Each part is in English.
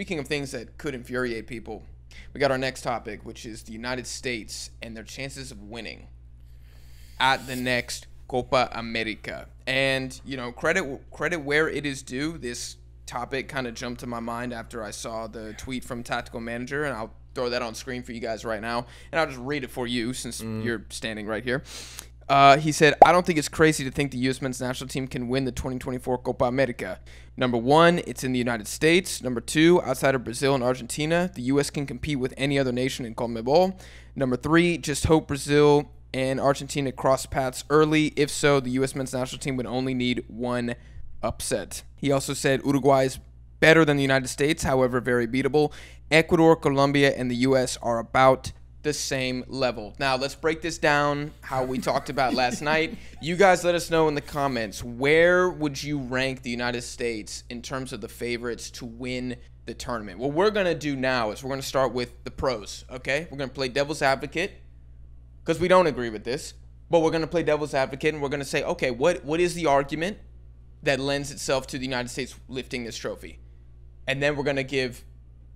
speaking of things that could infuriate people, we got our next topic, which is the United States and their chances of winning at the next Copa America. And you know, credit credit where it is due. This topic kind of jumped to my mind after I saw the tweet from Tactical Manager, and I'll throw that on screen for you guys right now, and I'll just read it for you since mm. you're standing right here. Uh, he said, I don't think it's crazy to think the U.S. men's national team can win the 2024 Copa America. Number one, it's in the United States. Number two, outside of Brazil and Argentina, the U.S. can compete with any other nation in CONMEBOL. Number three, just hope Brazil and Argentina cross paths early. If so, the U.S. men's national team would only need one upset. He also said Uruguay is better than the United States, however, very beatable. Ecuador, Colombia, and the U.S. are about the same level. Now, let's break this down how we talked about last night. You guys let us know in the comments where would you rank the United States in terms of the favorites to win the tournament? What we're going to do now is we're going to start with the pros, okay? We're going to play devil's advocate because we don't agree with this, but we're going to play devil's advocate and we're going to say, okay, what what is the argument that lends itself to the United States lifting this trophy? And then we're going to give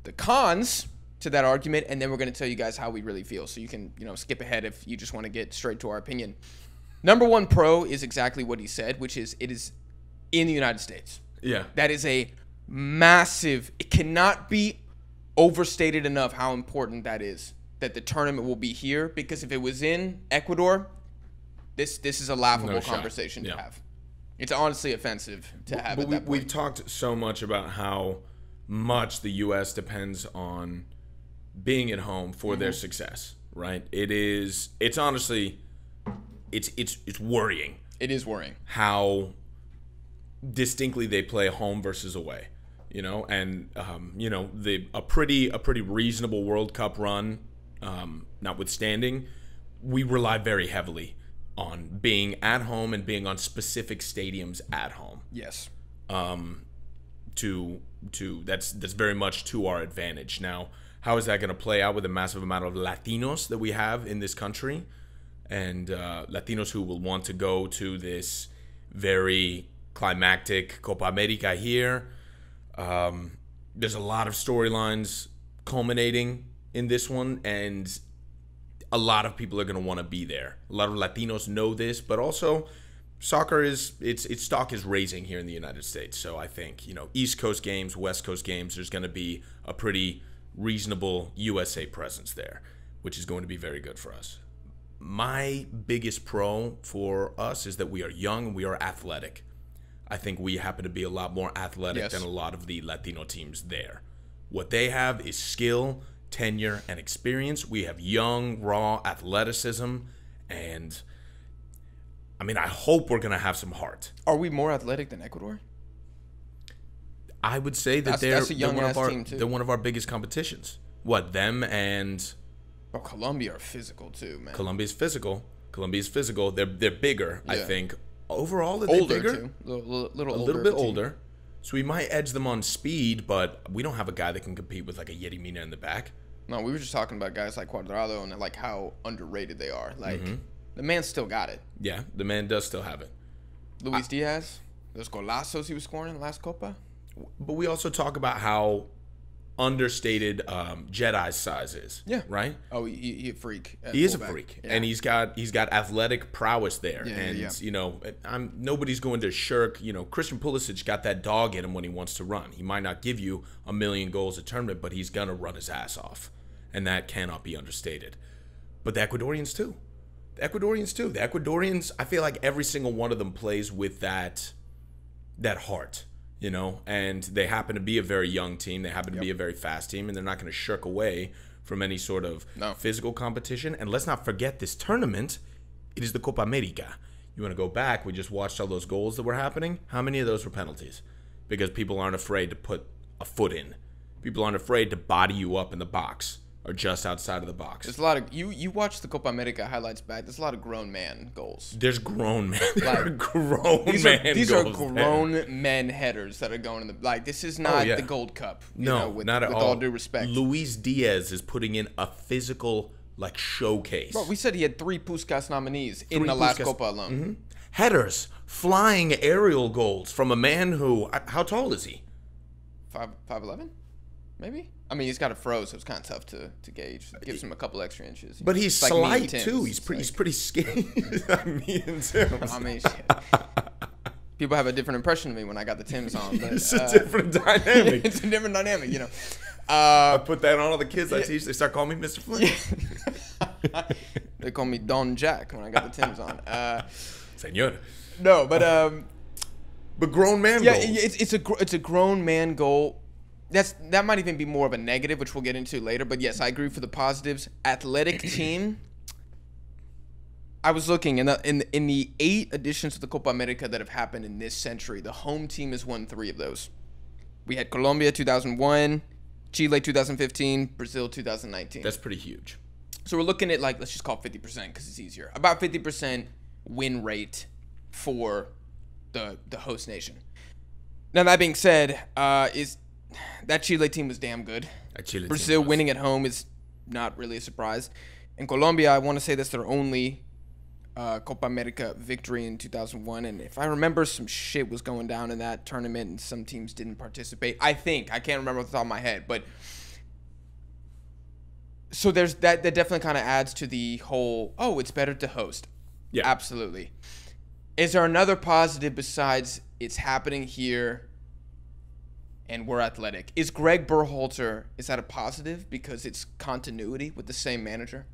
the cons to that argument, and then we're going to tell you guys how we really feel. So you can, you know, skip ahead if you just want to get straight to our opinion. Number one pro is exactly what he said, which is it is in the United States. Yeah. That is a massive. It cannot be overstated enough how important that is. That the tournament will be here because if it was in Ecuador, this this is a laughable No conversation to have. It's honestly offensive to have But we, we've talked so much about how much the U.S. depends on being at home for their success. Right? It is. It's honestly, it's it's it's worrying it is worrying. how distinctly they play home versus away. You know, and um, you know the a pretty a pretty reasonable World Cup run, um, notwithstanding, we rely very heavily on being at home and being on specific stadiums at home Yes. Um, to to that's that's very much to our advantage. Now, how is that going to play out with the massive amount of Latinos that we have in this country, and uh, Latinos who will want to go to this very climactic Copa America here? Um, there's a lot of storylines culminating in this one, and a lot of people are going to want to be there. A lot of Latinos know this, but also soccer is its its stock is raising here in the United States. So I think you know East Coast games, West Coast games. There's going to be a pretty reasonable USA presence there, which is going to be very good for us. My biggest pro for us is that we are young and we are athletic. I think we happen to be a lot more athletic Yes. than a lot of the Latino teams there. What they have is skill, tenure, and experience. We have young, raw athleticism, and I mean, I hope we're gonna have some heart. Are we more athletic than Ecuador? I would say that That's- they're, that's a they're one of our they're one of our biggest competitions. What them and Bro, Colombia are physical too, man. Colombia's physical. Colombia's physical. They're they're bigger. I think overall are older bigger? too. Little, little, little a little bit team. older. So we might edge them on speed, but we don't have a guy that can compete with like a Yerry Mina in the back. No, we were just talking about guys like Cuadrado and like how underrated they are. Like Mm-hmm. the man still got it. Yeah, the man does still have it. Luis Diaz, those golazos he was scoring in the last Copa. But we also talk about how understated um, Jedi's size is. Yeah. Right. Oh, he, he a freak. He is a freak, Yeah. and he's got he's got athletic prowess there, yeah, and yeah. you know, I'm nobody's going to shirk. You know, Christian Pulisic got that dog in him when he wants to run. He might not give you a million goals a tournament, but he's gonna run his ass off, and that cannot be understated. But the Ecuadorians too, the Ecuadorians too. The Ecuadorians, I feel like every single one of them plays with that that heart, you know, and they happen to be a very young team. They happen to be a very fast team, and they're not going to shirk away from any sort of No. physical competition. And let's not forget this tournament. It is the Copa America. You want to go back? We just watched all those goals that were happening. How many of those were penalties? Because people aren't afraid to put a foot in. People aren't afraid to body you up in the box or just outside of the box. There's a lot of you. You watch the Copa America highlights back. There's a lot of grown man goals. There's grown men. Are Like, grown These man are these are goals there. grown men headers that are going in the like. This is oh, not yeah. the Gold Cup. You No, know, with, not at with all. all due respect. Luis Diaz is putting in a physical like showcase. Bro, we said he had three Puskas nominees in Three the last Copa alone. Mm-hmm. Headers, flying aerial goals from a man who how tall is he? Five five eleven. Maybe. I mean, he's got a fro, so it's kind of tough to, to gauge. It gives him a couple extra inches. But he's like slight too. He's pretty. like- he's pretty skinny. me and Tim. I mean, shit. people have a different impression of me when I got the Tim's on, but it's uh, a different dynamic. it's a different dynamic, you know. I Uh, put that on all the kids I teach. They start calling me Mr. Flint. they call me Don Jack when I got the Tim's on. Uh, Senor. no, but um, But grown man yeah, goals. it's it's a it's a grown man goal. That's that might even be more of a negative, which we'll get into later. But yes, I agree for the positives. Athletic team. I was looking in the in in the eight editions of the Copa America that have happened in this century. The home team has won three of those. We had Colombia 2001, Chile 2015, Brazil 2019. That's pretty huge. So we're looking at like let's just call it 50% because it's easier. About 50% win rate for the the host nation. Now that being said, uh, is that Chile team was damn good. Brazil winning at home is not really a surprise. In Colombia, I want to say that's their only uh, Copa America victory in 2001. And if I remember, some shit was going down in that tournament, and some teams didn't participate. I think I can't remember off the top of my head, but so there's that. That definitely kind of adds to the whole. Oh, it's better to host. Yeah. absolutely. Is there another positive besides it's happening here? And we're athletic. Is Greg Berhalter is that a positive because it's continuity with the same manager?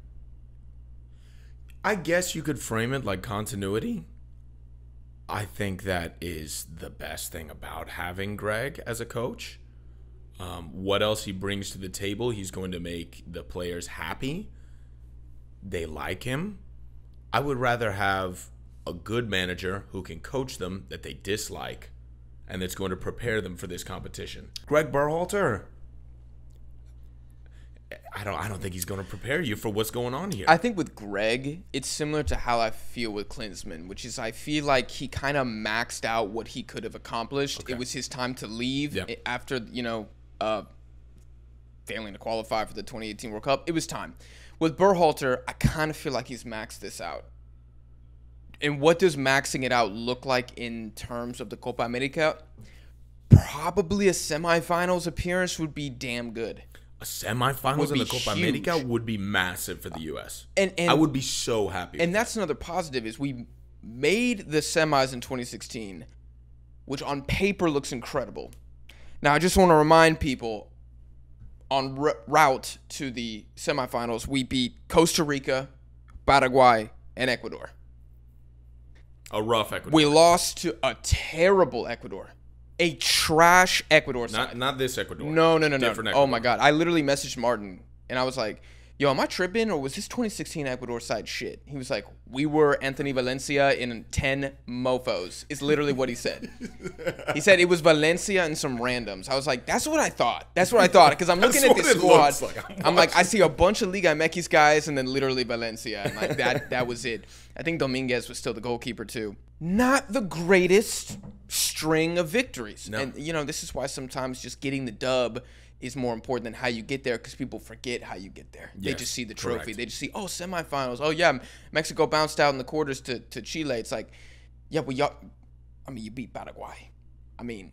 I guess you could frame it like continuity. I think that is the best thing about having Greg as a coach. Um, what else he brings to the table, he's going to make the players happy. They like him. I would rather have a good manager who can coach them that they dislike and that's going to prepare them for this competition. Greg Berhalter. I don't I don't think he's going to prepare you for what's going on here. I think with Greg, it's similar to how I feel with Klinsmann, which is I feel like he kind of maxed out what he could have accomplished. Okay. It was his time to leave Yeah. after, you know, uh, failing to qualify for the 2018 World Cup. It was time. With Berhalter, I kind of feel like he's maxed this out. And what does maxing it out look like in terms of the Copa America? Probably a semifinals appearance would be damn good. A semifinals in the Copa huge. America would be massive for the U.S. And and I would be so happy. and that's another positive is we made the semis in 2016 which on paper looks incredible now i just want to remind people on route to the semifinals we beat costa rica paraguay and ecuador a rough Ecuador. we lost to a terrible ecuador a trash ecuador side not not this Ecuador. no, no, no, no. Different Oh my god. I literally messaged Martin and I was like, yo, am I tripping or was this 2016 Ecuador side shit? He was like, we were Anthony Valencia in 10 mofos, is literally what he said. he said it was Valencia and some randoms. I was like, that's what I thought. That's what I thought. Because I'm looking at this squad. like. I'm I'm like, I see a bunch of Liga MX guys and then literally Valencia. And like that that was it. I think Dominguez was still the goalkeeper too. Not the greatest string of victories. No. And you know, this is why sometimes just getting the dub is more important than how you get there because people forget how you get there. they just see the trophy. correct. They just see, oh, semifinals. Oh yeah, Mexico bounced out in the quarters to, to Chile. It's like, yeah, well y'all I mean you beat Paraguay. I mean,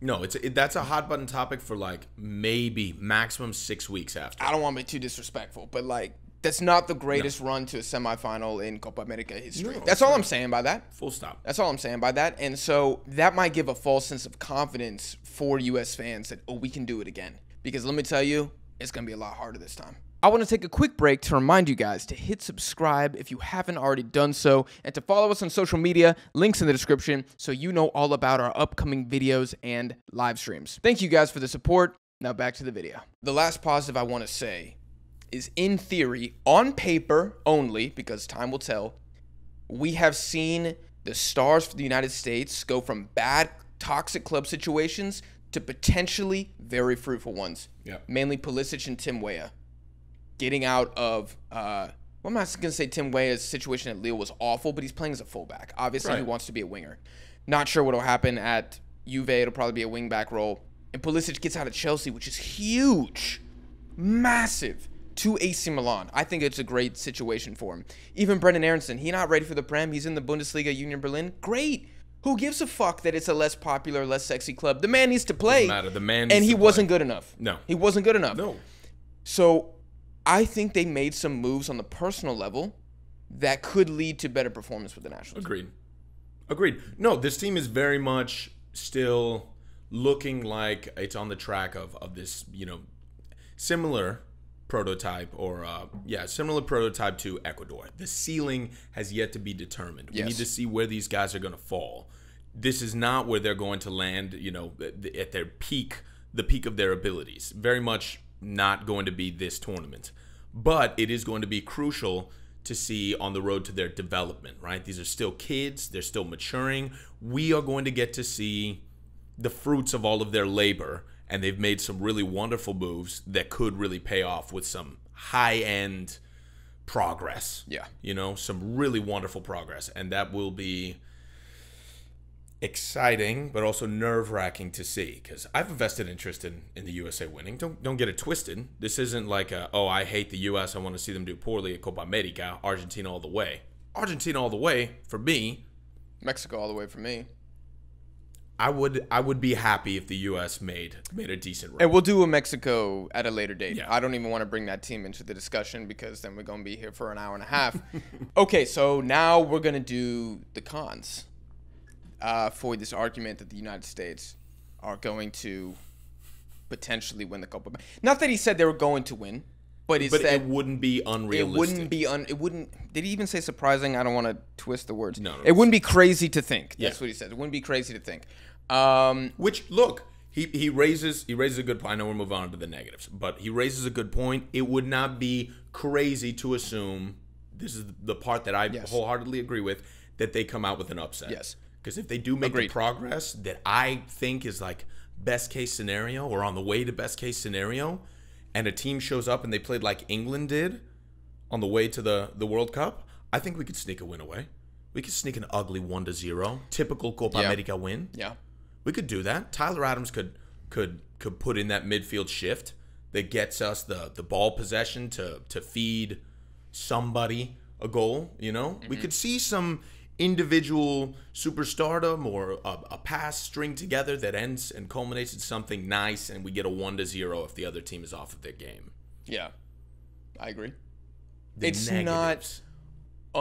No, it's it, that's a hot button topic for like maybe maximum six weeks after. I don't want to be too disrespectful, but like that's not the greatest run to a semifinal in Copa America history. No, that's all. I'm saying by that. Full stop. That's all I'm saying by that. And so that might give a false sense of confidence for US fans that, oh, we can do it again. Because let me tell you, it's going to be a lot harder this time. I want to take a quick break to remind you guys to hit subscribe if you haven't already done so, and to follow us on social media, links in the description, so you know all about our upcoming videos and live streams. Thank you guys for the support. Now back to the video. The last positive I want to say is in theory, on paper only, because time will tell, we have seen the stars for the United States go from bad, toxic club situations to potentially very fruitful ones. Yeah. Mainly Pulisic and Tim Weah getting out of. Uh, well, I'm not going to say Tim Weah's situation at Lille was awful, but he's playing as a fullback. Obviously, he wants to be a winger. Not sure what will happen at Juve. It'll probably be a wingback role. And Pulisic gets out of Chelsea, which is huge, massive to AC Milan. I think it's a great situation for him. Even Brenden Aaronson, he not ready for the Prem. He's in the Bundesliga Union Berlin. Great. Who gives a fuck that it's a less popular, less sexy club? The man needs to play. matter. The man and he wasn't good enough. No. he wasn't good enough. No. So, I think they made some moves on the personal level that could lead to better performance with the Nationals. Agreed. Agreed. No, this team is very much still looking like it's on the track of, of this, you know, similar prototype or uh, yeah, similar prototype to Ecuador. The ceiling has yet to be determined. We Yes. need to see where these guys are going to fall. This is not where they're going to land, you know, at their peak, the peak of their abilities. Very much not going to be this tournament. But it is going to be crucial to see on the road to their development, right? These are still kids, they're still maturing. We are going to get to see the fruits of all of their labor and they've made some really wonderful moves that could really pay off with some high-end progress. Yeah. You know, some really wonderful progress and that will be exciting but also nerve-wracking to see cuz I've invested interest in in the USA winning. Don't don't get it twisted. This isn't like a, oh, I hate the US, I want to see them do poorly at Copa America, Argentina all the way. Argentina all the way for me. Mexico all the way for me. I would I would be happy if the US made made a decent run. And we'll do a Mexico at a later date. Yeah. I don't even want to bring that team into the discussion because then we're going to be here for an hour and a half. okay, so now we're going to do the cons uh, for this argument that the United States are going to potentially win the Copa. Not that he said they were going to win, but but said it wouldn't be unrealistic. it wouldn't be un. It wouldn't. Did he even say surprising? I don't want to twist the words. No, no, it wouldn't be crazy to think. That's Yeah. what he said. It wouldn't be crazy to think. Um, Which look, he he raises he raises a good point. I know we're moving on to the negatives, but he raises a good point. It would not be crazy to assume this is the part that I Yes. wholeheartedly agree with that they come out with an upset. Yes. Because if they do make Agreed. the progress that I think is like best case scenario or on the way to best case scenario, and a team shows up and they played like England did on the way to the, the World Cup, I think we could sneak a win away. We could sneak an ugly one to zero, typical Copa Yeah. America win. yeah. We could do that. Tyler Adams could could could put in that midfield shift that gets us the the ball possession to to feed somebody a goal. You know, we mm-hmm. could see some individual superstardom or a, a pass string together that ends and culminates in something nice, and we get a one to zero if the other team is off of their game. Yeah. I agree. The It's negatives.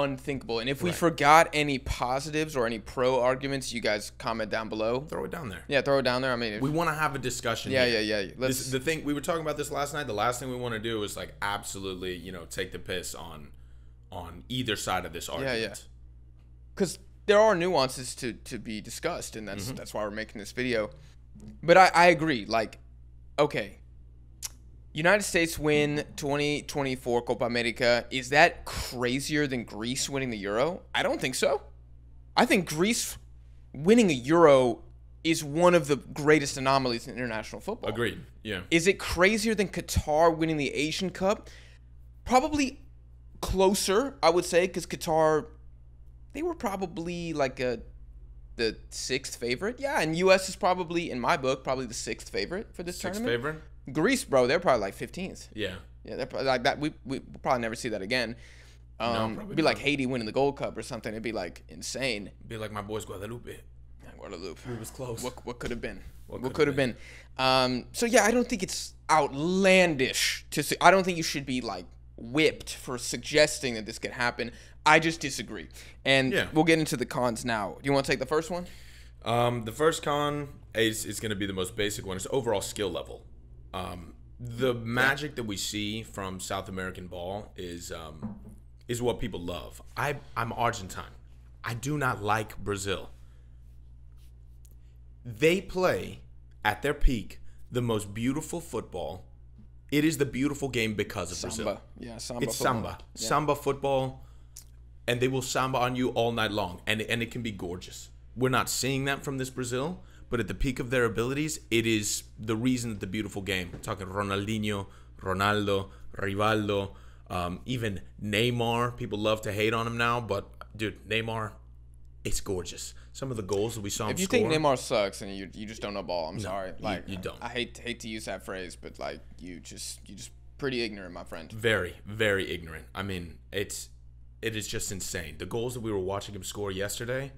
Unthinkable. And if we Right. forgot any positives or any pro arguments, you guys comment down below. throw it down there. Yeah, throw it down there. I mean, if, We want to have a discussion. yeah, here. yeah, yeah. Let's. This, the thing we were talking about this last night. The last thing we want to do is like absolutely, you know, take the piss on on either side of this argument. yeah. yeah. because there are nuances to to be discussed, and Mm-hmm. that's that's why we're making this video. But I, I agree. Like, okay, United States win 2024 Copa America. Is that crazier than Greece winning the Euro? I don't think so. I think Greece winning a Euro is one of the greatest anomalies in international football. Agreed. Yeah. Is it crazier than Qatar winning the Asian Cup? Probably closer, I would say, because Qatar, they were probably like a the sixth favorite. Yeah, and U.S. is probably, in my book, probably the sixth favorite for this Sixth tournament. favorite. Greece, bro, they're probably like fifteenth. Yeah. Yeah, they're probably like that. We we will probably never see that again. Um, probably it'd be like. Haiti winning the Gold Cup or something. It'd be like insane. Be like my boys Guadalupe. Guadeloupe. It was close. What what could have been? What, could've could have been? Um, so yeah, I don't think it's outlandish to. Su- I don't think you should be like whipped for suggesting that this could happen. I just disagree, and Yeah. we'll get into the cons now. Do you want to take the first one? Um, the first con is, is going to be the most basic one. It's overall skill level. Um, the magic that we see from South American ball is um, is what people love. I I'm Argentine. I do not like Brazil. They play at their peak the most beautiful football. It is the beautiful game because of Brazil. Yeah, samba. It's football. samba, Yeah. samba football, and they will samba on you all night long, and and it can be gorgeous. We're not seeing that from this Brazil, but at the peak of their abilities, it is the reason that the beautiful game. I'm talking Ronaldinho, Ronaldo, Rivaldo, um, even Neymar. People love to hate on him now, but dude, Neymar, it's gorgeous. Some of the goals that we saw If you score. think Neymar sucks and you you just don't know ball, I'm sorry. you- Like you don't. I hate hate to use that phrase, but like you just you just pretty ignorant, my friend. very very ignorant i mean it's it is just insane the goals that we were watching him score yesterday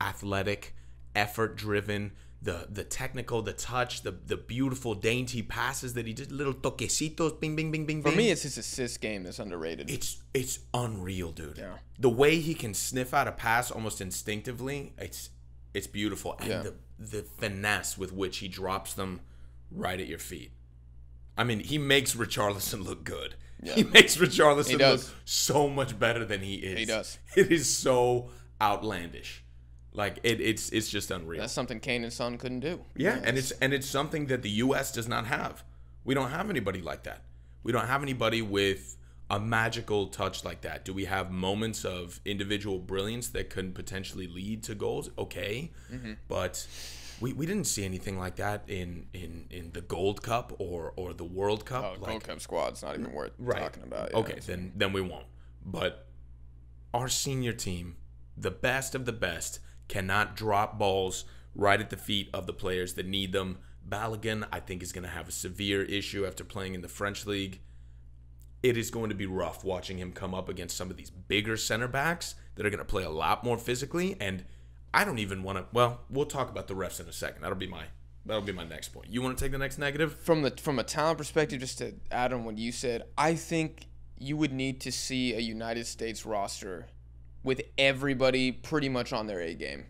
athletic, effort driven, the the technical, the touch, the the beautiful dainty passes that he did, little toquecitos, bing bing bing bing. For bing. me, it's his assist game that's underrated. it's it's unreal, dude. Yeah. The way he can sniff out a pass almost instinctively, it's it's beautiful, and Yeah. the the finesse with which he drops them right at your feet. I mean, he makes Richarlison look good. He makes Richarlison look so much better than he is. He does. It is so outlandish. Like it, it's it's just unreal. That's something Kane and Son couldn't do. Yeah, and it's and it's something that the U.S. does not have. We don't have anybody like that. We don't have anybody with a magical touch like that. Do we have moments of individual brilliance that can potentially lead to goals? Okay, mm-hmm. but we, we didn't see anything like that in, in, in the Gold Cup or or the World Cup. Oh, like, Gold Cup squad's not even worth talking about. yeah. Okay, then then we won't. But our senior team, the best of the best, cannot drop balls right at the feet of the players that need them. Balogun, I think, is going to have a severe issue after playing in the French league. It is going to be rough watching him come up against some of these bigger center backs that are going to play a lot more physically. And I don't even want to. Well, we'll talk about the refs in a second. That'll be my that'll be my next point. You want to take the next negative? From the from a talent perspective, just to add on what you said, I think you would need to see a United States roster with everybody pretty much on their A game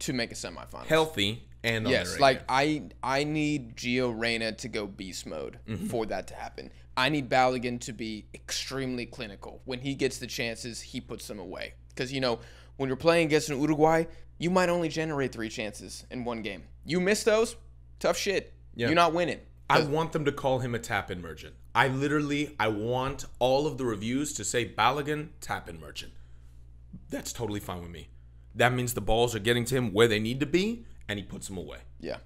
to make a semifinal. Healthy and on Yes, their A like game. I I need Gio Reyna to go beast mode Mm-hmm. for that to happen. I need Balogun to be extremely clinical. When he gets the chances, he puts them away. Because you know, when you're playing against an Uruguay, you might only generate three chances in one game. You miss those, tough shit. Yeah. You're not winning. I want them to call him a tap in merchant. I literally I want all of the reviews to say Balogun tap in merchant. That's totally fine with me. That means the balls are getting to him where they need to be, and he puts them away. Yeah.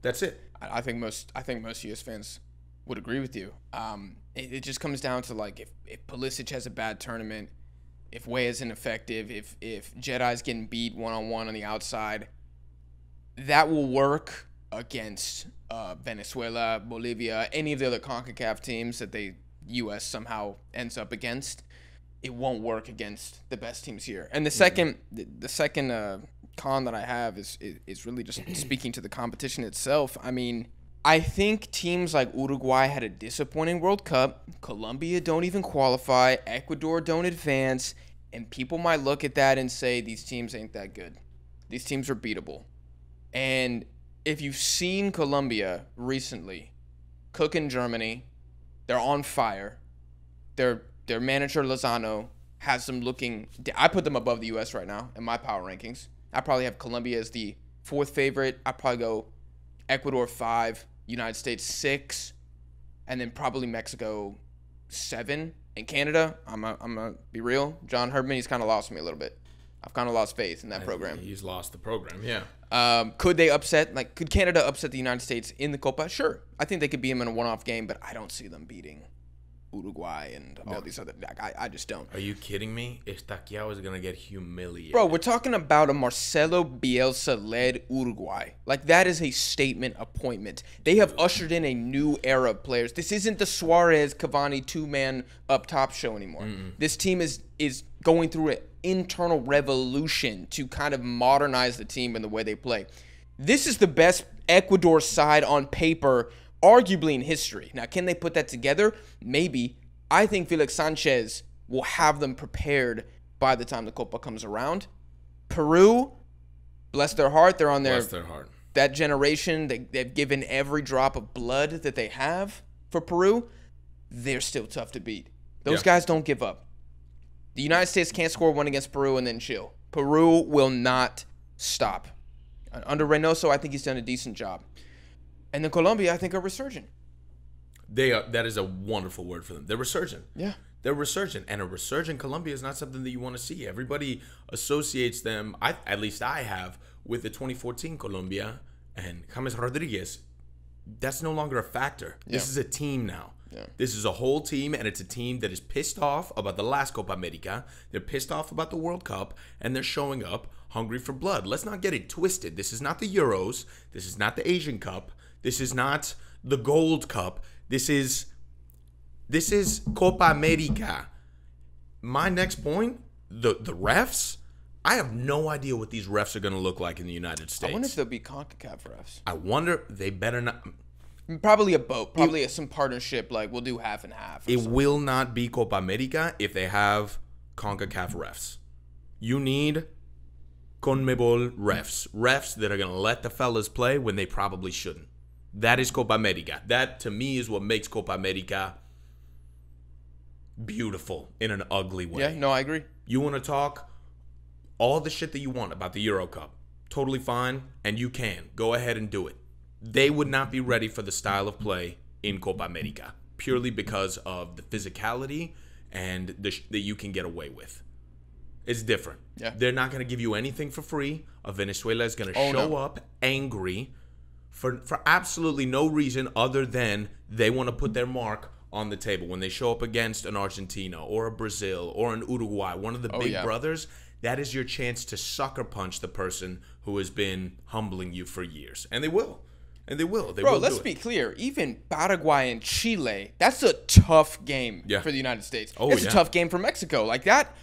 That's it. I I think most I think most US fans would agree with you. Um, it, it just comes down to like if, if Pulisic has a bad tournament, if Weah is ineffective, if if Jedi's getting beat one on one on the outside, that will work against uh, Venezuela, Bolivia, any of the other CONCACAF teams that the US somehow ends up against. It won't work against the best teams here. And the second the, the second uh, con that I have is, is is really just speaking to the competition itself. I mean, I think teams like Uruguay had a disappointing World Cup. Colombia don't even qualify. Ecuador don't advance. And people might look at that and say these teams ain't that good. These teams are beatable. And if you've seen Colombia recently, cook in Germany, they're on fire. Their their manager Lozano has them looking. I put them above the U.S. right now in my power rankings. I probably have Colombia as the fourth favorite. I probably go Ecuador five, United States six, and then probably Mexico seven, and Canada. I'm a, I'm gonna be real. John Herdman, he's kind of lost me a little bit. I've kind of lost faith in that program. He's lost the program. Yeah. Um, could they upset? Like, could Canada upset the United States in the Copa? Sure, I think they could beat them in a one-off game, but I don't see them beating Uruguay and all these other. Like, I, I just don't. Are you kidding me? Estaquiao is gonna get humiliated. Bro, we're talking about a Marcelo Bielsa-led Uruguay. Like that is a statement appointment. They have ushered in a new era of players. This isn't the Suarez Cavani two-man up top show anymore. This team is is going through an internal revolution to kind of modernize the team and the way they play. This is the best Ecuador side on paper, arguably in history. Now, can they put that together? Maybe. I think Felix Sanchez will have them prepared by the time the Copa comes around. Peru, bless their heart, they're on their Bless their heart. that generation. They, they've given every drop of blood that they have for Peru. They're still tough to beat. Those Yeah. guys don't give up. The United States can't score one against Peru and then chill. Peru will not stop. Under Reynoso, I think he's done a decent job. And then Colombia, I think, are resurgent. They are. That is a wonderful word for them. They're resurgent. Yeah. They're resurgent, and a resurgent Colombia is not something that you want to see. Everybody associates them, I, at least I have, with the 2014 Colombia and James Rodriguez. That's no longer a factor. This is a team now. Yeah. This is a whole team, and it's a team that is pissed off about the last Copa America. They're pissed off about the World Cup, and they're showing up hungry for blood. Let's not get it twisted. This is not the Euros. This is not the Asian Cup. This is not the Gold Cup. This is this is Copa America. My next point, the the refs, I have no idea what these refs are going to look like in the United States. I wonder if they'll be CONCACAF refs. I wonder they better not. Probably a boat. Probably a, some partnership. Like we'll do half and half. It something. will not be Copa America if they have CONCACAF refs. You need CONMEBOL refs. Refs that are going to let the fellas play when they probably shouldn't. That is Copa America. That, to me, is what makes Copa America beautiful in an ugly way. Yeah. No, I agree. You want to talk all the shit that you want about the Euro Cup. Totally fine, and you can. Go ahead and do it. They would not be ready for the style of play in Copa America purely because of the physicality and the sh- that you can get away with. It's different. Yeah. They're not going to give you anything for free. A Venezuela is going to Oh, show no. up angry for for absolutely no reason other than they want to put their mark on the table when they show up against an Argentina or a Brazil or an Uruguay, one of the oh, big Oh, yeah. brothers. That is your chance to sucker punch the person who has been humbling you for years, and they will, and they will. They Bro, will let's be it. clear. Even Paraguay and Chile, that's a tough game Yeah. for the United States. Oh, it's yeah. a tough game for Mexico. Like that,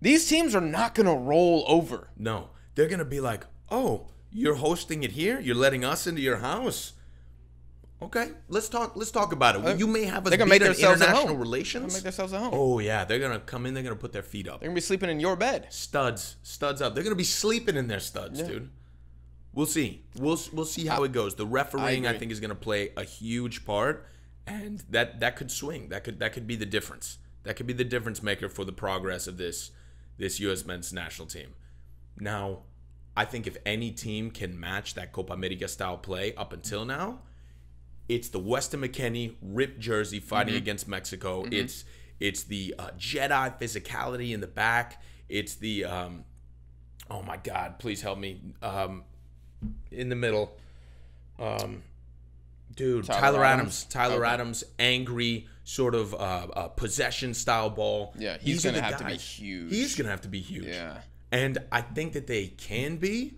these teams are not gonna roll over. No, they're gonna be like, "Oh, you're hosting it here. You're letting us into your house." Okay, let's talk. Let's talk about it. you may have us They're gonna make themselves at international home. relations. They're make themselves at home. Oh yeah, they're gonna come in. They're gonna put their feet up. They're gonna be sleeping in your bed. Studs, studs up. They're gonna be sleeping in their studs, dude. We'll see. We'll we'll see how it goes. The refereeing, I, agree. think, is gonna play a huge part, and that that could swing. That could that could be the difference. That could be the difference maker for the progress of this this U.S. men's national team. Now, I think if any team can match that Copa America style play up until now, it's the Weston McKennie ripped jersey fighting against Mexico. It's it's the uh, Jedi physicality in the back. It's the um, oh my God, please help me um, in the middle. Um, dude, Tyler, Tyler Adams. Adams? Tyler Okay. Adams, angry sort of uh, uh, possession style ball. Yeah, he's These gonna have to be huge. He's gonna have to be huge. Yeah. And I think that they can be,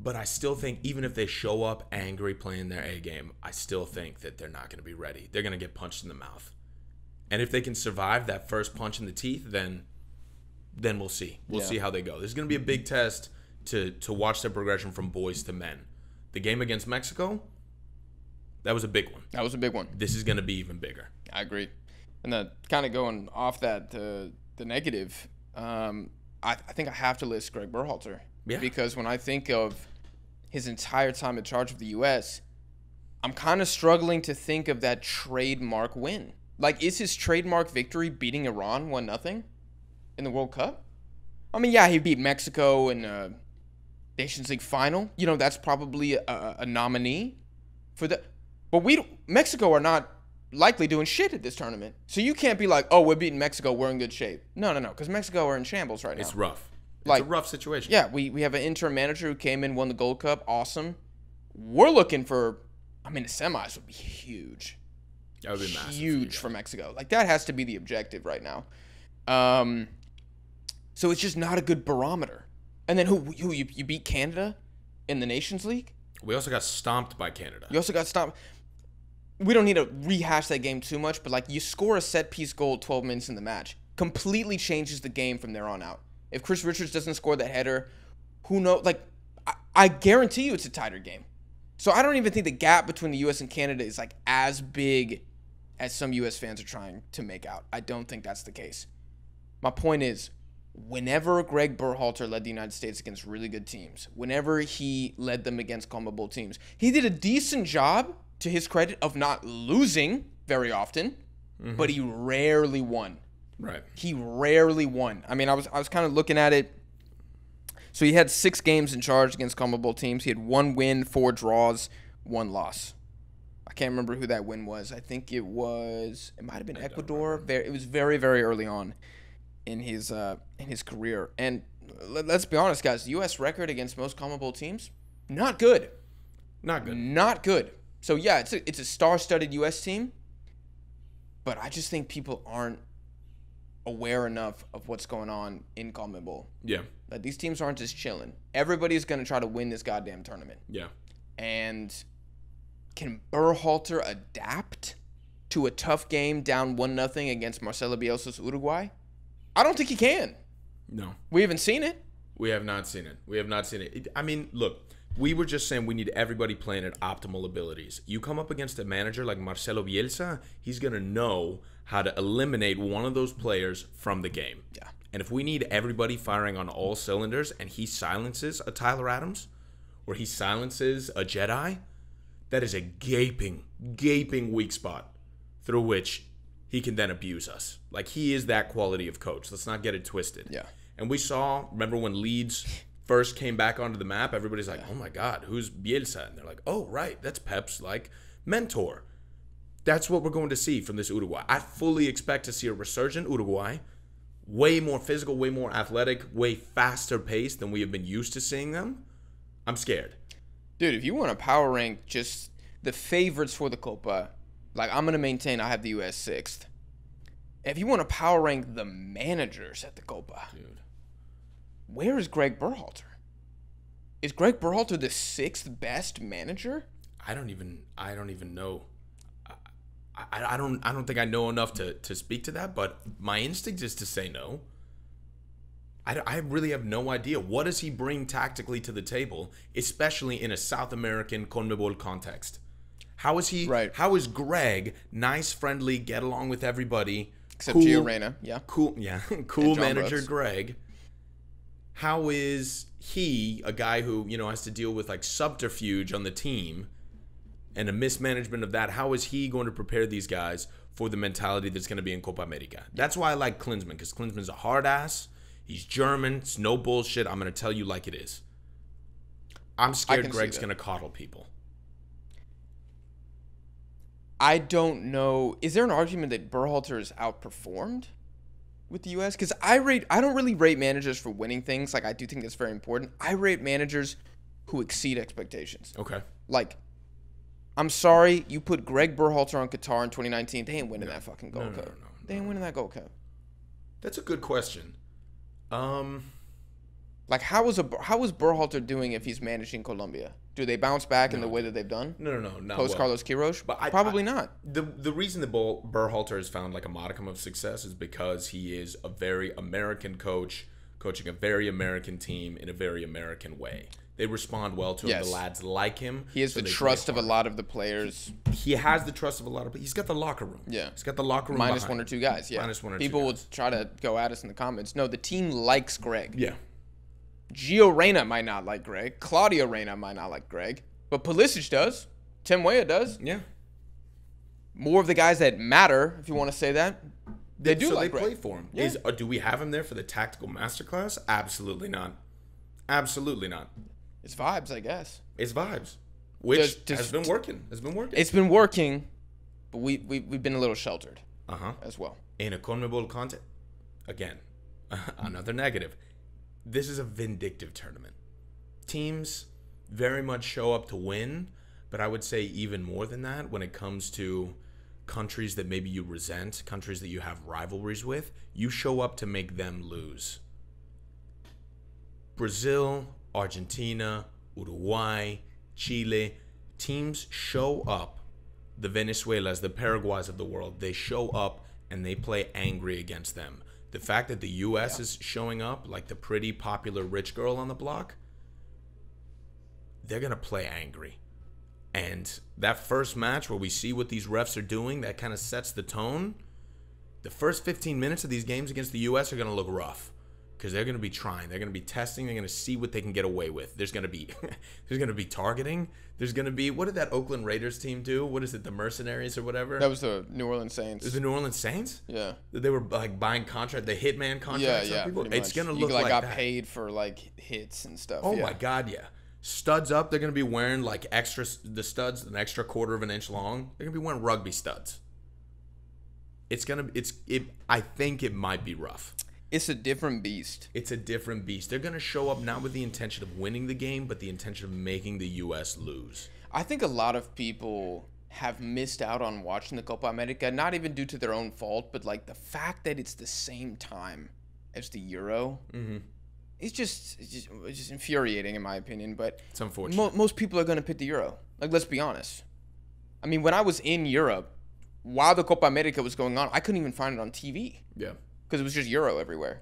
but I still think even if they show up angry playing their A game, I still think that they're not going to be ready. They're going to get punched in the mouth. And if they can survive that first punch in the teeth, then then we'll see. We'll Yeah. see how they go. This is going to be a big test to to watch their progression from boys to men. The game against Mexico, that was a big one. That was a big one. This is going to be even bigger. I agree. And then kind of going off that uh, the negative, um, I, I think I have to list Greg Berhalter. Yeah. Because when I think of his entire time in charge of the U.S., I'm kind of struggling to think of that trademark win. Like, is his trademark victory beating Iran one nothing in the World Cup? I mean, yeah, he beat Mexico in uh, Nations League final. You know, that's probably a, a nominee for the. But we Mexico are not likely doing shit at this tournament. So you can't be like, oh, we're beating Mexico, we're in good shape. No, no, no, because Mexico are in shambles right now. It's rough. It's Like- a rough situation. Yeah, we, we have an interim manager who came in, won the Gold Cup. Awesome. We're looking for, I mean, the semis would be huge. That would be massive. Huge for Mexico. Like, that has to be the objective right now. Um, so it's just not a good barometer. And then who, who you, you beat Canada in the Nations League? We also got stomped by Canada. You also got stopped. We don't need to rehash that game too much, but like you score a set piece goal 12 minutes in the match, completely changes the game from there on out. If Chris Richards doesn't score that header, who knows? Like, I, I guarantee you it's a tighter game. So I don't even think the gap between the U.S. and Canada is like as big as some U.S. fans are trying to make out. I don't think that's the case. My point is, whenever Greg Berhalter led the United States against really good teams, whenever he led them against CONMEBOL teams, he did a decent job, to his credit, of not losing very often, but he rarely won. Right. He rarely won. I mean, I was I was kind of looking at it. So he had six games in charge against CONMEBOL teams. He had one win, four draws, one loss. I can't remember who that win was. I think it was it might have been Ecuador. Very, it was very very early on in his uh, in his career. And let, let's be honest, guys. The U.S. record against most CONMEBOL teams not good, Not good. not good. So yeah, it's a, it's a star-studded U.S. team, but I just think people aren't aware enough of what's going on in CONMEBOL. Yeah. Like these teams aren't just chilling. Everybody's gonna try to win this goddamn tournament. Yeah. And can Berhalter adapt to a tough game down one nothing against Marcelo Bielsa's Uruguay? I don't think he can. No. We haven't seen it. We have not seen it. We have not seen. It- I mean, look, we were just saying we need everybody playing at optimal abilities. You come up against a manager like Marcelo Bielsa, he's going to know how to eliminate one of those players from the game. Yeah. And if we need everybody firing on all cylinders and he silences a Tyler Adams or he silences a Jedi, that is a gaping, gaping weak spot through which he can then abuse us. Like he is that quality of coach. Let's not get it twisted. Yeah. And we saw, remember when Leeds first came back onto the map, everybody's like, "Oh my god, who's Bielsa?" And they're like, "Oh, right, that's Pep's like mentor." That's what we're going to see from this Uruguay. I fully expect to see a resurgent Uruguay, way more physical, way more athletic, way faster paced than we have been used to seeing them. I'm scared. Dude, if you want to power rank just the favorites for the Copa, like I'm gonna maintain I have the US sixth. If you want to power rank the managers at the Copa, Dude. Where is Greg Berhalter? Is Greg Berhalter the sixth best manager? I don't even I don't even know. I, I, I don't I don't think I know enough to, to speak to that, but my instinct is to say no. I, I really have no idea. What does he bring tactically to the table, especially in a South American CONMEBOL context? How is he? Right. How is Greg nice, friendly, get along with everybody? Except Gio Reyna, yeah. Cool, yeah, cool manager Brooks. Greg. How is he a guy who you know has to deal with like subterfuge on the team and a mismanagement of that? How is he going to prepare these guys for the mentality that's going to be in Copa America? That's why I like Klinsmann because Klinsmann's a hard ass. He's German. It's no bullshit. I'm going to tell you like it is. I'm scared Greg's going to coddle people. I don't know. Is there an argument that Berhalter is outperformed with the U.S.? Because I rate, I don't really rate managers for winning things. Like I do think that's very important. I rate managers who exceed expectations. Okay. Like, I'm sorry, you put Greg Berhalter on Qatar in 2019. They ain't winning that fucking Gold no, Cup. no, they ain't winning that Gold Cup. That's a good question. Um, Like, how was a how was Berhalter doing if he's managing Colombia? Do they bounce back in the way that they've done no, no, no, not post well. Carlos Queiroz? But I- Probably I- not. The the reason that Bull, Berhalter has found like a modicum of success is because he is a very American coach, coaching a very American team in a very American way. They respond well to him. Yes. The lads like him. He has so the trust of a lot of the players, He has the trust of a lot of. He's got the locker room. Yeah. He's got the locker room. minus one or two guys. Yeah, Minus one or two people will try to go at us in the comments. No, the team likes Greg. Yeah. Gio Reyna might not like Greg. Claudio Reyna might not like Greg, but Pulisic does. Tim Weah does. Yeah. More of the guys that matter, if you want to say that, they do so like they Greg. play for him. Yeah. Is uh, do we have him there for the tactical masterclass? Absolutely not. Absolutely not. It's vibes, I guess. It's vibes, which Does- does- has been working. Has been working. It's been working, but we, we we've been a little sheltered Uh huh. as well. in a CONMEBOL content. Again, another negative. This is a vindictive tournament. Teams very much show up to win, but I would say even more than that when it comes to countries that maybe you resent, countries that you have rivalries with, you show up to make them lose. Brazil, Argentina, Uruguay, Chile, teams show up the Venezuelas, the Paraguays of the world, they show up and they play angry against them. The fact that the U.S. is showing up like the pretty popular rich girl on the block, they're going to play angry. And that first match where we see what these refs are doing, that kind of sets the tone. The first 15 minutes of these games against the U.S. are going to look rough because they're going to be trying. They're going to be testing. They're going to see what they can get away with. There's going to be there's going to be targeting. There's going to be what did that Oakland Raiders team do? What is it? The Mercenaries or whatever? That was the New Orleans Saints. Is the New Orleans Saints? yeah. They were like buying contract, the hitman Yeah, contracts. on yeah. people. It's gonna You, look like, like got that. paid for like hits and stuff. Oh yeah. my god, yeah. Studs up. They're gonna be wearing like extra. The studs, an extra quarter of an inch long. They're gonna be wearing rugby studs. It's gonna. It's. It. I think it might be rough. It's a different beast. It's a different beast. They're gonna show up not with the intention of winning the game, but the intention of making the U.S. lose. I think a lot of people have missed out on watching the Copa America, not even due to their own fault, but like the fact that it's the same time as the Euro. Mm-hmm. It's just, it's just, it's just infuriating in my opinion. But It's unfortunate. mo- most people are going to pick the Euro. Like, let's be honest. I mean, when I was in Europe, while the Copa America was going on, I couldn't even find it on TV yeah. Because it was just Euro everywhere.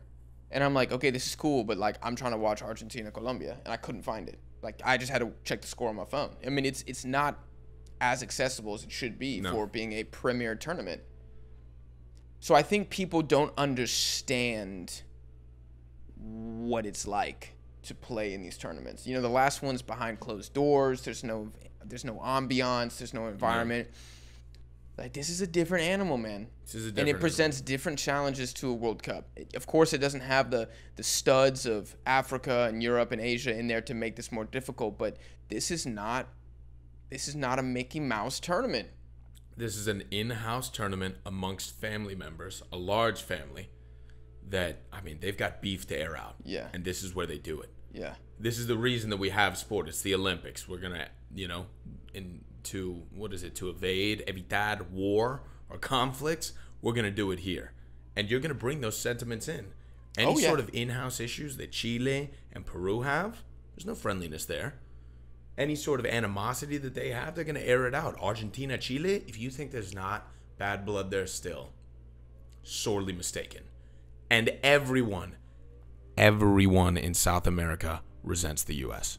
and I'm like, okay, this is cool, but like I'm trying to watch Argentina Colombia, and I couldn't find it. Like I just had to check the score on my phone. I mean, it's it's not as accessible as it should be No. for being a premier tournament. So I think people don't understand what it's like to play in these tournaments. You know, the last one's behind closed doors. There's no there's no ambiance, there's no environment. Like this is a different animal, man. This is a different and it presents different challenges to a World Cup. It- of course, it doesn't have the the studs of Africa and Europe and Asia in there to make this more difficult, but this is not this is not a Mickey Mouse tournament. This is an in-house tournament amongst family members, a large family. That I mean, they've got beef to air out. Yeah. And this is where they do it. Yeah. This is the reason that we have sport. It's the Olympics. We're gonna, you know, in to what is it? To evade, evitar war or conflicts. We're gonna do it here, and you're gonna bring those sentiments in. Any Oh, yeah. sort of in-house issues that Chile and Peru have, there's no friendliness there. Any sort of animosity that they have, they're gonna air it out. Argentina, Chile. If you think there's not bad blood there still, sorely mistaken. And everyone, everyone in South America resents the U.S.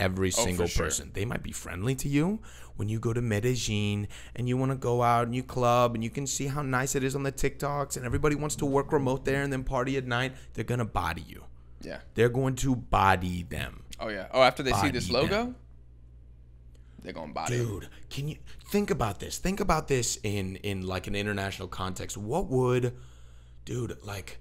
Every oh, single Oh, sure. person. They might be friendly to you when you go to Medellin and you want to go out and you club and you can see how nice it is on the TikToks and everybody wants to work remote there and then party at night. They're gonna body you. Yeah. They're going to body them. Oh yeah. Oh, after they see this Body logo, they're going to body. Dude, can you think about this? Think about this in in like an international context. What would dude like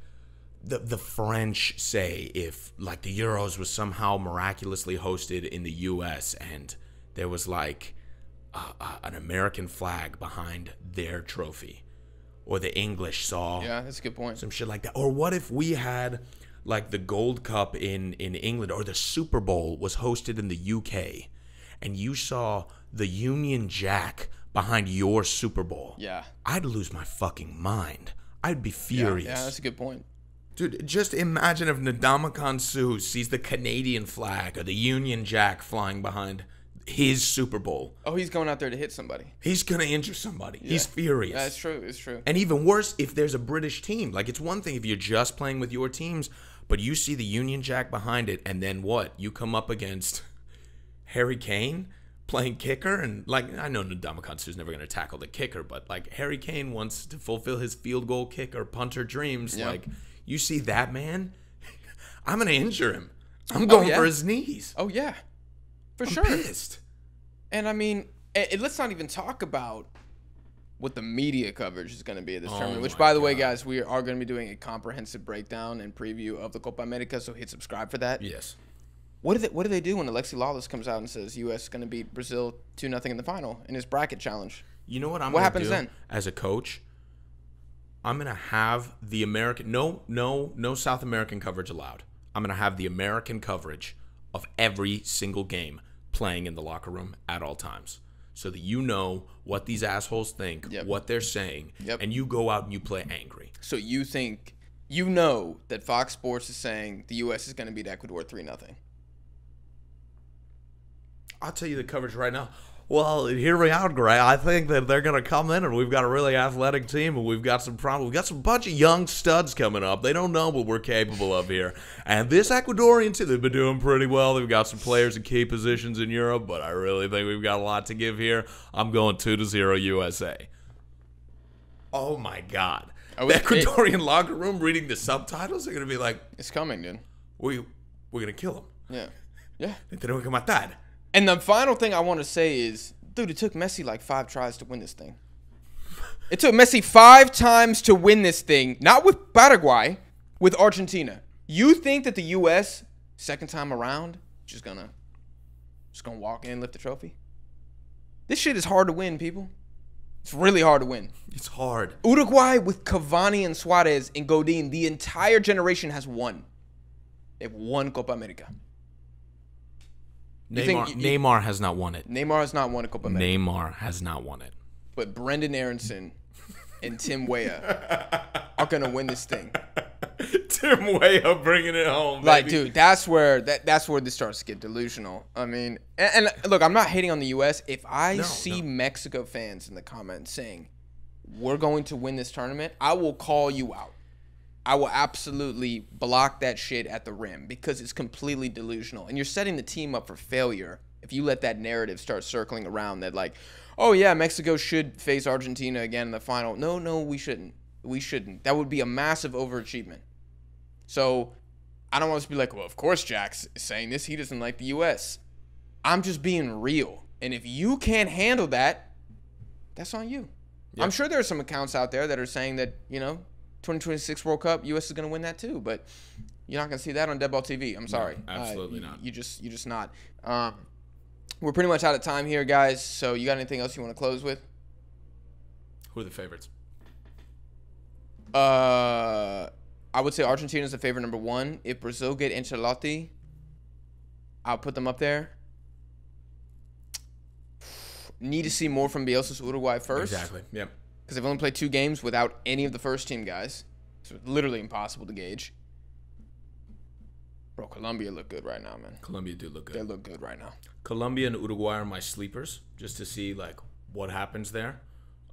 the the French say if like the Euros was somehow miraculously hosted in the US and there was like uh, uh, an American flag behind their trophy or the English saw Yeah, that's a good point. some shit like that. Or what if we had like the Gold Cup in in England or the Super Bowl was hosted in the UK and you saw the Union Jack behind your Super Bowl? Yeah. I'd lose my fucking mind. I'd be Yeah, furious. yeah, that's a good point. Dude, just imagine if Ndamukong Suh sees the Canadian flag or the Union Jack flying behind his Super Bowl. Oh, he's going out there to hit somebody. He's gonna injure somebody. He's furious. Yeah, it's true. It's true. And even worse, if there's a British team. Like, it's one thing if you're just playing with your teams, but you see the Union Jack behind it, and then what? You come up against Harry Kane playing kicker, and like, I know Ndamukong Suh's never going to tackle the kicker, but like, Harry Kane wants to fulfill his field goal kicker punter dreams. Yeah. Like, you see that man, I'm going to injure him. I'm oh, going yeah. for his knees. Oh yeah, for I'm sure. pissed. And I mean, and, let's not even talk about what the media coverage is going to be of this Oh tournament. Which, by the way, guys, we are going to be doing a comprehensive breakdown and preview of the Copa America. So hit subscribe for that. Yes. What do they What do they do when Alexi Lalas comes out and says U.S. is going to beat Brazil two nothing in the final in his bracket challenge? You know what I'm What gonna happens do then? as a coach? I'm gonna have the American no no no South American coverage allowed. I'm gonna have the American coverage of every single game playing in the locker room at all times. So that you know what these assholes think, Yep. what they're saying, Yep. and you go out and you play angry. So you think you know that Fox Sports is saying the U.S. is going to beat Ecuador three nothing? I'll tell you the coverage right now. Well, hear me out, Gray. I think that they're going to come in, and we've got a really athletic team, and we've got some problems. We've got some bunch of young studs coming up. They don't know what we're capable of here. And this Ecuadorian team, they've been doing pretty well. They've got some players in key positions in Europe, but I really think we've got a lot to give here. I'm going two to zero USA. Oh my God! I The was- Ecuadorian locker room reading the subtitles—they're going to be like, It's coming, dude. "We, we're going to kill them. Yeah, yeah. Tenemos que matar." And the final thing I want to say is, dude, it took Messi like five tries to win this thing. It took Messi five times to win this thing, not with Paraguay, with Argentina. You think that the U.S. second time around just gonna just gonna walk in and lift the trophy? This shit is hard to win, people. It's really hard to win. It's hard. Uruguay with Cavani and Suarez and Godin, the entire generation has won. They've won Copa America. Neymar, think- you- Neymar has not won it. Neymar has not won a Copa America. Neymar has not won it. But Brenden Aaronson and Tim Weah are gonna win this thing. Tim Weah bringing it home. Like, baby. dude, that's where that that's where this starts to get delusional. I mean, and, and look, I'm not hating on the U.S. If I No, see no. Mexico fans in the comments saying we're going to win this tournament, I will call you out. I will absolutely block that shit at the rim because it's completely delusional. And you're setting the team up for failure if you let that narrative start circling around that, like, oh, yeah, Mexico should face Argentina again in the final. No, no, we shouldn't. We shouldn't. That would be a massive overachievement. So I don't want us to be like, well, of course Jack's saying this. He doesn't like the U.S. I'm just being real. And if you can't handle that, that's on you. Yep. I'm sure there are some accounts out there that are saying that, you know, 2026 World Cup, U.S. is going to win that too. But you're not going to see that on Deadball TV. I'm sorry. No, absolutely uh, not. You just, you just not. Um, we're pretty much out of time here, guys. So you got anything else you want to close with? Who are the favorites? Uh, I would say Argentina is the favorite number one. If Brazil get Ancelotti, I'll put them up there. Need to see more from Bielsa's Uruguay first. Exactly. Yep. Because they've only played two games without any of the first team guys. So it's literally impossible to gauge. Bro, Colombia look good right now, man. Colombia do look good. They look good right now. Colombia and Uruguay are my sleepers, just to see like what happens there.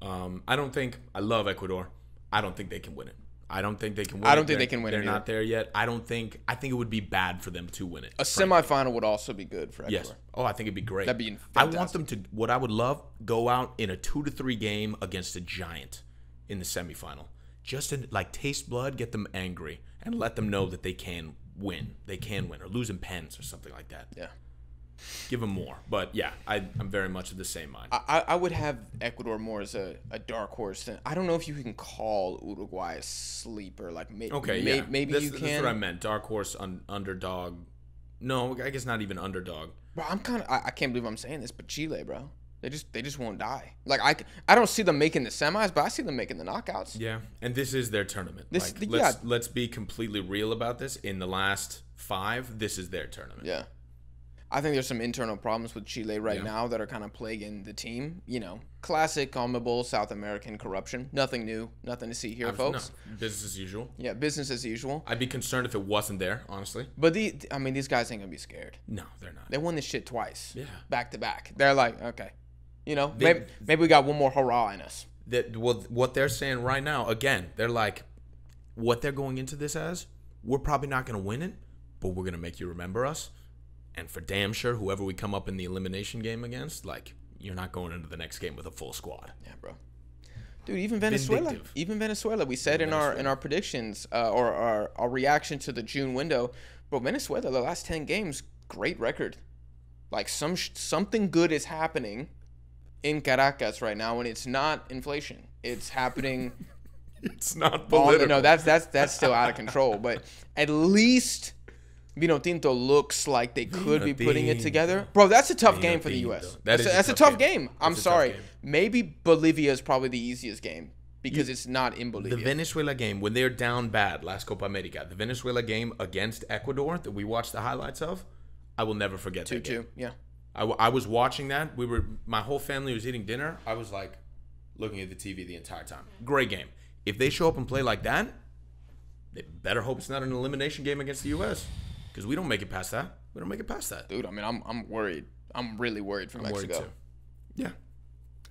Um, I don't think I love Ecuador. I don't think they can win it. I don't think they can win. I don't it. think they They're- can win They're not there yet. I don't think. I think it would be bad for them to win it. A semifinal would also be good for Ecuador. Yes. Oh, I think it'd be great. That'd be Fantastic. I want them to. What I would love go out in a two to three game against a giant in the semifinal. Just to like taste blood, get them angry, and let them know that they can win. They can win or lose in pens or something like that. Yeah. Give them more. But yeah, I, I'm very much of the same mind. I, I- would have Ecuador more as a, a dark horse. I don't know if you can call Uruguay a sleeper. Like may, Okay, may, yeah. maybe that's, you That's can. what I meant. Dark horse, un, underdog. No, I guess not even underdog. Bro, I'm kind of I, I can't believe I'm saying this, but Chile, bro, they just they just won't die. Like I, I don't see them making the semis, but I see them making the knockouts. Yeah, and this is their tournament. This- like, yeah. let's let's be completely real about this. In the last five, this is their tournament. Yeah. I think there's some internal problems with Chile right Yeah. now that are kind of plaguing the team. You know, classic CONMEBOL South American corruption. Nothing new, nothing to see here, folks. No, business as usual. Yeah, business as usual. I'd be concerned if it wasn't there, honestly. But the, I mean, these guys ain't gonna be scared. No, they're not. They won this shit twice. Yeah. Back to back. They're like, okay, you know, They- maybe maybe we got one more hurrah in us. That what what they're saying right now. Again, they're like, what they're going into this as. We're probably not going to win it, but we're going to make you remember us. And for damn sure, whoever we come up in the elimination game against, like, you're not going into the next game with a full squad. Yeah, bro. Dude, even Venezuela, Vindictive. even Venezuela, we said in our in our predictions uh, or our, our reaction to the June window, bro. Venezuela, the last ten games, great record. Like some something good is happening in Caracas right now, and it's not inflation. It's happening. It's not political. no, that's that's that's still out of control. But at least Vino Tinto looks like they could be putting it together. Bro, that's a tough Vino game for the U.S. That that's a, that's a tough tough game. game. I'm That's sorry. game. Maybe Bolivia is probably the easiest game because it's not in Bolivia. the Venezuela game when they're down bad last Copa America, the Venezuela game against Ecuador that we watched the highlights of, I will never forget two that game. two, yeah. I, w- I was watching that. We were my whole family was eating dinner. I was like looking at the TV the entire time. Great game. If they show up and play like that, they better hope it's not an elimination game against the U.S. because we don't make it past that. We don't make it past that. Dude, I mean, I'm I'm worried. I'm really worried for I'm worried Mexico. too. Yeah.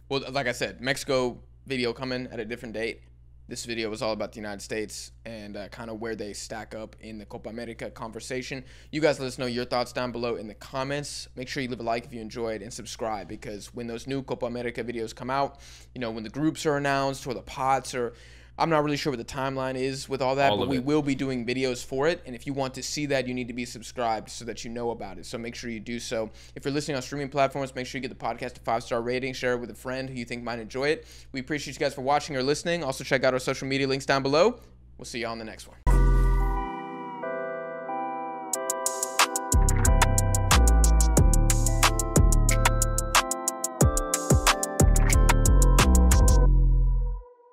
Well, like I said, Mexico video coming at a different date. This video was all about the United States and uh, kind of where they stack up in the Copa America conversation. You guys let us know your thoughts down below in the comments. Make sure you leave a like if you enjoyed and subscribe because when those new Copa America videos come out, you know, when the groups are announced or the pots are. I'm not really sure what the timeline is with all that, All but we it. will be doing videos for it. And if you want to see that, you need to be subscribed so that you know about it. So make sure you do so. If you're listening on streaming platforms, make sure you get the podcast a five star rating, share it with a friend who you think might enjoy it. We appreciate you guys for watching or listening. Also, check out our social media links down below. We'll see you on the next one.